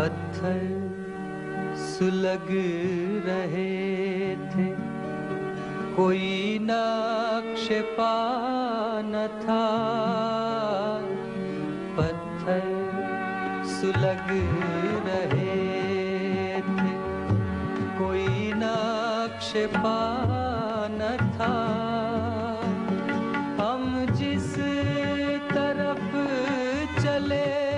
पत्थर सुलग रहे थे। कोई नक्श न था। पत्थर सुलग रहे थे। कोई नक्श न था। हम जिस तरफ़ चले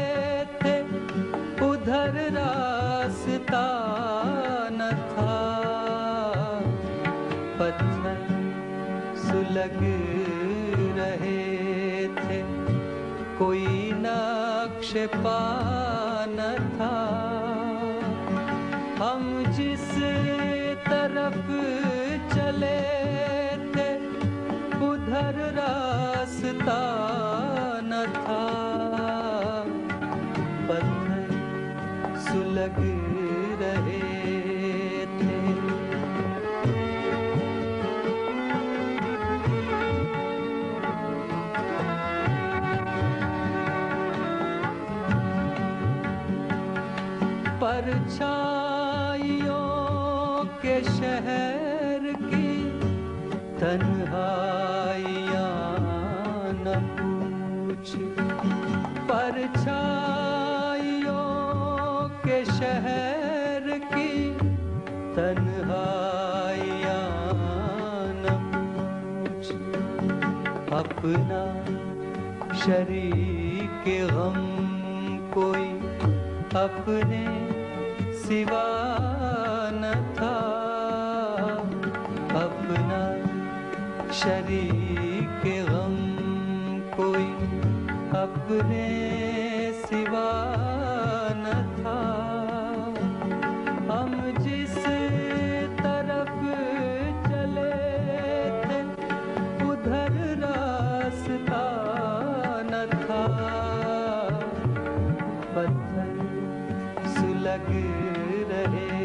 कोई नक्श न था हम जिस तरफ चले थे उधर रास्ता न था। पत्थर सुलग परछाइयों के शहर की तन्हाइयाँ न पूछ। परछाइयों के शहर की तन्हाइयाँ न पूछ। अपना शरीक गम कोई अपने सिवा था अपना शरीक गम कोई अपने सिवा था। हम जिस तरफ़ चले थे, उधर रास्ता न था। पत्थर सुलग रहे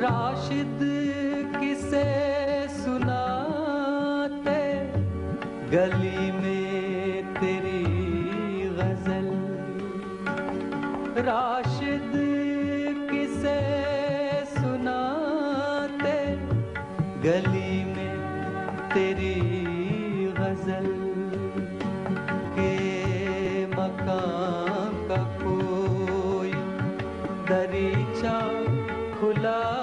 राशिद किसे सुनाते? गली में तेरी गज़ल। राशिद किसे सुनाते गली में तेरी गज़ल के मकान का कोई दरीचा खुला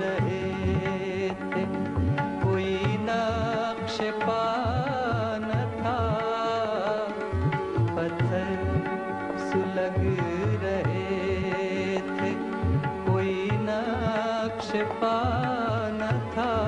रहे थे। कोई नक्श पान था। पत्थर सुलग रहे थे। कोई नक्श पान था।